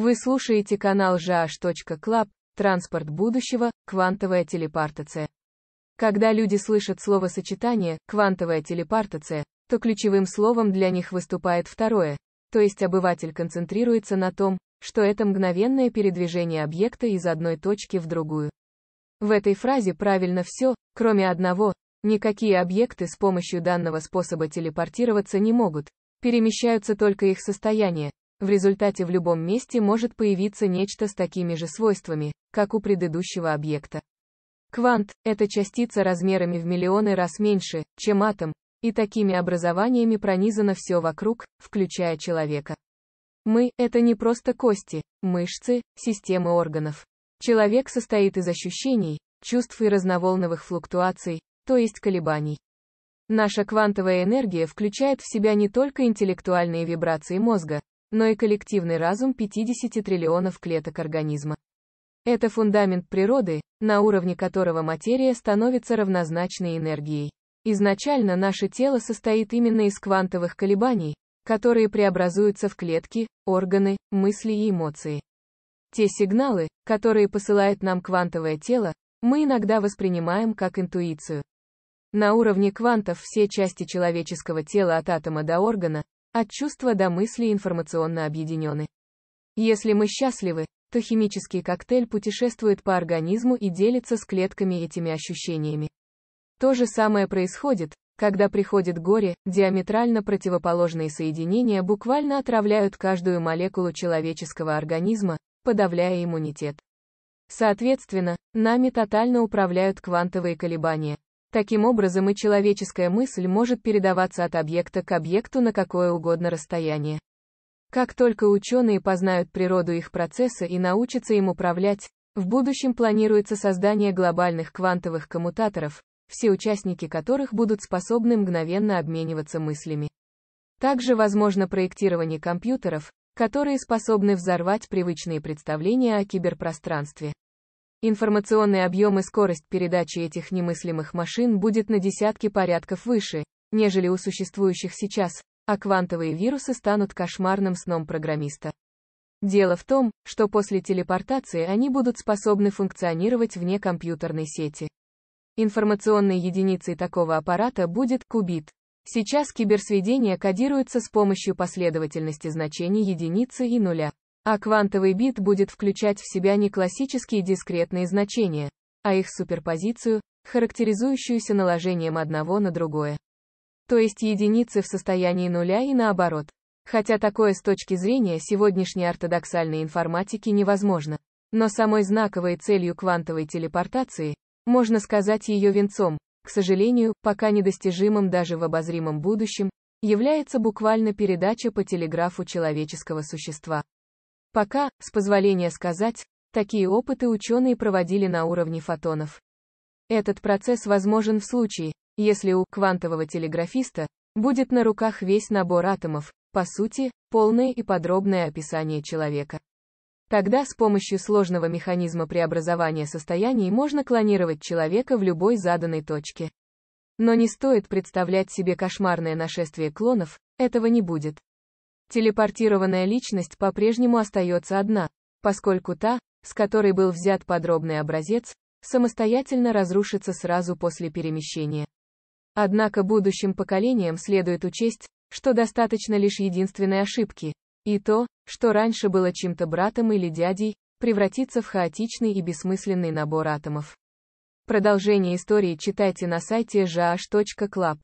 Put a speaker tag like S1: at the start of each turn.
S1: Вы слушаете канал jh.club, транспорт будущего, квантовая телепортация. Когда люди слышат словосочетание «квантовая телепортация», то ключевым словом для них выступает второе, то есть обыватель концентрируется на том, что это мгновенное передвижение объекта из одной точки в другую. В этой фразе правильно все, кроме одного, никакие объекты с помощью данного способа телепортироваться не могут, перемещаются только их состояние, в результате в любом месте может появиться нечто с такими же свойствами, как у предыдущего объекта. Квант — это частица размерами в миллионы раз меньше, чем атом, и такими образованиями пронизано все вокруг, включая человека. Мы — это не просто кости, мышцы, системы органов. Человек состоит из ощущений, чувств и разноволновых флуктуаций, то есть колебаний. Наша квантовая энергия включает в себя не только интеллектуальные вибрации мозга, но и коллективный разум 50 триллионов клеток организма. Это фундамент природы, на уровне которого материя становится равнозначной энергией. Изначально наше тело состоит именно из квантовых колебаний, которые преобразуются в клетки, органы, мысли и эмоции. Те сигналы, которые посылает нам квантовое тело, мы иногда воспринимаем как интуицию. На уровне квантов все части человеческого тела от атома до органа, от чувства до мысли информационно объединены. Если мы счастливы, то химический коктейль путешествует по организму и делится с клетками этими ощущениями. То же самое происходит, когда приходит горе, диаметрально противоположные соединения буквально отравляют каждую молекулу человеческого организма, подавляя иммунитет. Соответственно, нами тотально управляют квантовые колебания. Таким образом и человеческая мысль может передаваться от объекта к объекту на какое угодно расстояние. Как только ученые познают природу их процесса и научатся им управлять, в будущем планируется создание глобальных квантовых коммутаторов, все участники которых будут способны мгновенно обмениваться мыслями. Также возможно проектирование компьютеров, которые способны взорвать привычные представления о киберпространстве. Информационный объем и скорость передачи этих немыслимых машин будет на десятки порядков выше, нежели у существующих сейчас, а квантовые вирусы станут кошмарным сном программиста. Дело в том, что после телепортации они будут способны функционировать вне компьютерной сети. Информационной единицей такого аппарата будет кубит. Сейчас киберсведения кодируются с помощью последовательности значений единицы и нуля. А квантовый бит будет включать в себя не классические дискретные значения, а их суперпозицию, характеризующуюся наложением одного на другое. То есть единицы в состоянии нуля и наоборот. Хотя такое с точки зрения сегодняшней ортодоксальной информатики невозможно. Но самой знаковой целью квантовой телепортации, можно сказать ее венцом, к сожалению, пока недостижимым даже в обозримом будущем, является буквально передача по телеграфу человеческого существа. Пока, с позволения сказать, такие опыты ученые проводили на уровне фотонов. Этот процесс возможен в случае, если у квантового телеграфиста будет на руках весь набор атомов, по сути, полное и подробное описание человека. Тогда с помощью сложного механизма преобразования состояний можно клонировать человека в любой заданной точке. Но не стоит представлять себе кошмарное нашествие клонов, этого не будет. Телепортированная личность по-прежнему остается одна, поскольку та, с которой был взят подробный образец, самостоятельно разрушится сразу после перемещения. Однако будущим поколениям следует учесть, что достаточно лишь единственной ошибки, и то, что раньше было чем-то братом или дядей, превратится в хаотичный и бессмысленный набор атомов. Продолжение истории читайте на сайте jh.club.